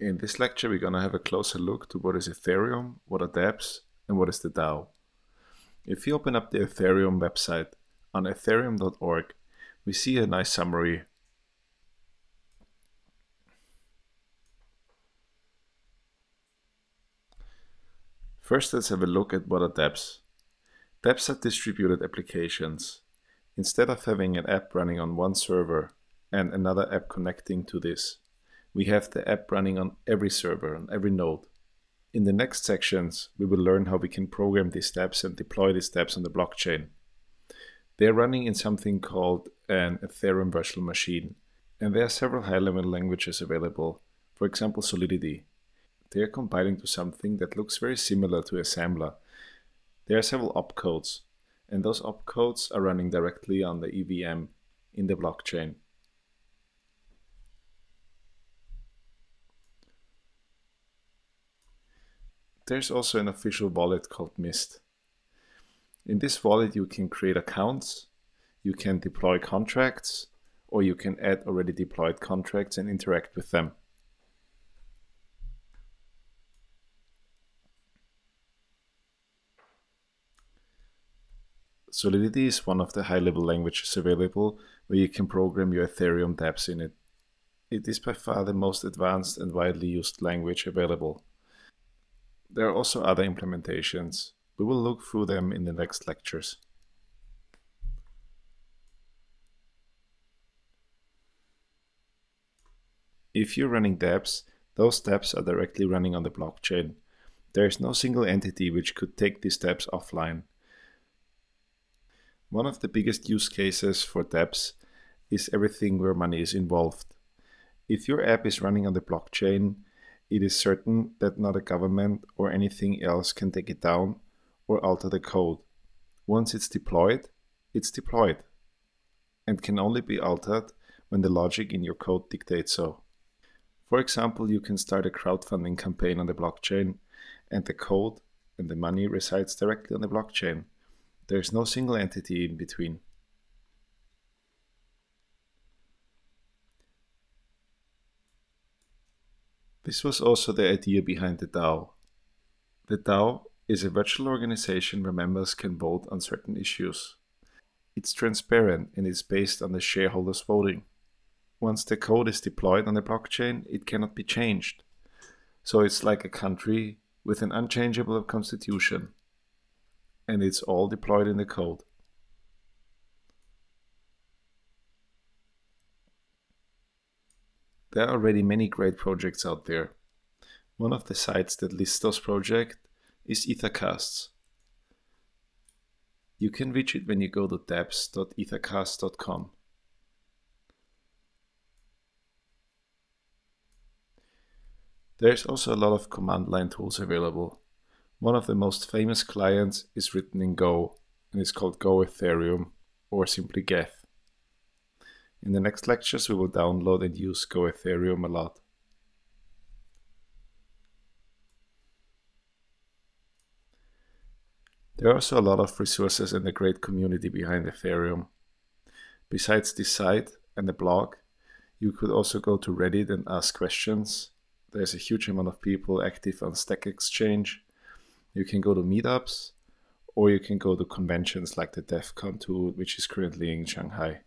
In this lecture, we're going to have a closer look to what is Ethereum, what are dApps, and what is the DAO. If you open up the Ethereum website on ethereum.org, we see a nice summary. First, let's have a look at what are dApps. dApps are distributed applications. Instead of having an app running on one server and another app connecting to this, we have the app running on every server, on every node. In the next sections, we will learn how we can program these dApps and deploy these dApps on the blockchain. They're running in something called an Ethereum virtual machine, and there are several high-level languages available, for example Solidity. They are compiling to something that looks very similar to assembler. There are several opcodes, and those opcodes are running directly on the EVM in the blockchain. There's also an official wallet called Mist. In this wallet, you can create accounts, you can deploy contracts, or you can add already deployed contracts and interact with them. Solidity is one of the high-level languages available where you can program your Ethereum dApps in it. It is by far the most advanced and widely used language available. There are also other implementations. We will look through them in the next lectures. If you're running dApps, those dApps are directly running on the blockchain. There is no single entity which could take these dApps offline. One of the biggest use cases for dApps is everything where money is involved. If your app is running on the blockchain, it is certain that not a government or anything else can take it down or alter the code. Once it's deployed, it's deployed and can only be altered when the logic in your code dictates so. For example, you can start a crowdfunding campaign on the blockchain and the code and the money resides directly on the blockchain. There is no single entity in between. This was also the idea behind the DAO. The DAO is a virtual organization where members can vote on certain issues. It's transparent and is based on the shareholders voting. Once the code is deployed on the blockchain, it cannot be changed. So it's like a country with an unchangeable constitution. And it's all deployed in the code. There are already many great projects out there. One of the sites that lists those projects is Ethercasts. You can reach it when you go to dapps.ethercast.com. There's also a lot of command line tools available. One of the most famous clients is written in Go and is called Go Ethereum or simply Geth. In the next lectures, we will download and use Go Ethereum a lot. There are also a lot of resources and a great community behind Ethereum. Besides this site and the blog, you could also go to Reddit and ask questions. There's a huge amount of people active on Stack Exchange. You can go to meetups, or you can go to conventions like the DEVCON 2, which is currently in Shanghai.